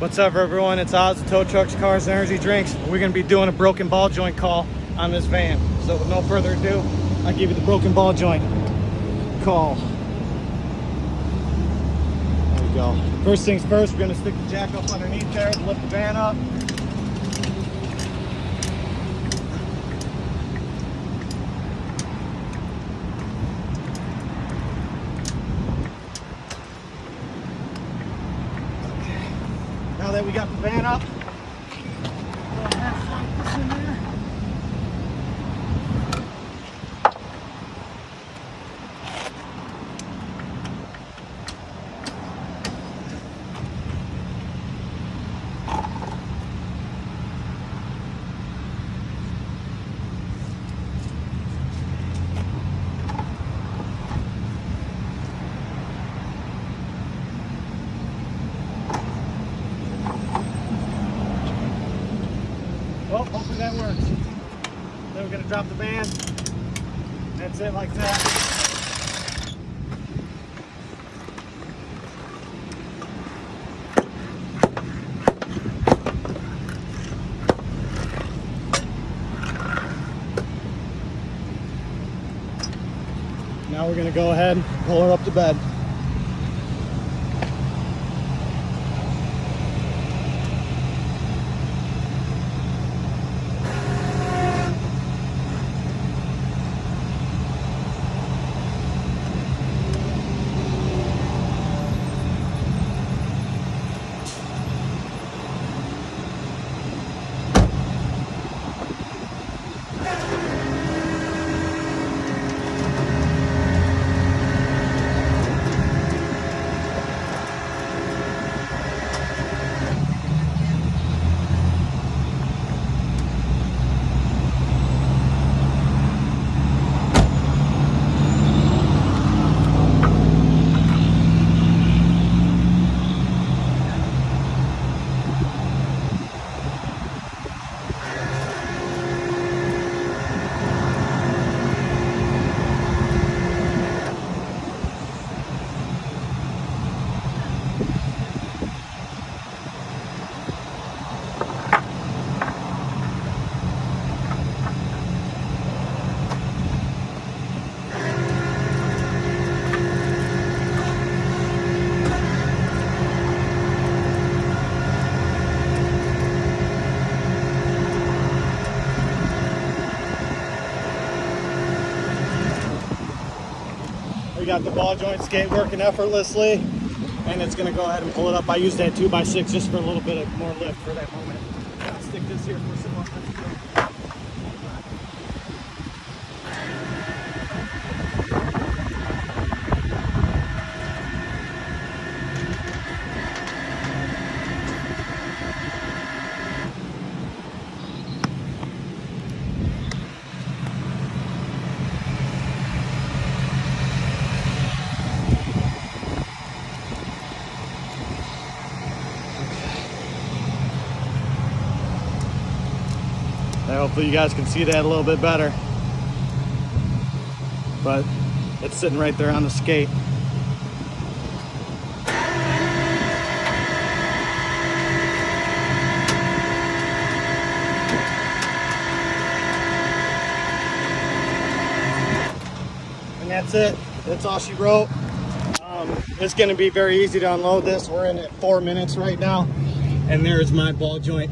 What's up, everyone? It's Oz, Tow Trucks, Cars, and Energy Drinks. We're to be doing a broken ball joint call on this van. So, with no further ado, I'll give you the broken ball joint call. There we go. First things first, we're to stick the jack up underneath there lift the van up. That we got the van up, go ahead, slide this in there. Well, hopefully that works. Then we're gonna drop the band. That's it like that. Now we're gonna go ahead and pull her up to bed. We got the ball joint skate working effortlessly, and it's gonna go ahead and pull it up. I used that two by six just for a little bit of more lift for that moment. Stick this here for some more. Hopefully you guys can see that a little bit better. But it's sitting right there on the skate. And that's it. That's all she wrote. Um, it's going to be very easy to unload this. We're in at four minutes right now. And there's my ball joint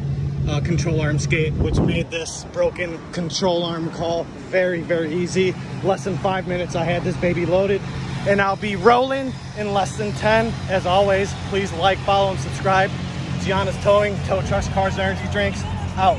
uh, control arm skate, which made this broken control arm call very, very easy. Less than five minutes, I had this baby loaded. And I'll be rolling in less than 10. As always, please like, follow, and subscribe. Gianna's Towing, Tow Trucks, Cars, and Energy Drinks, out.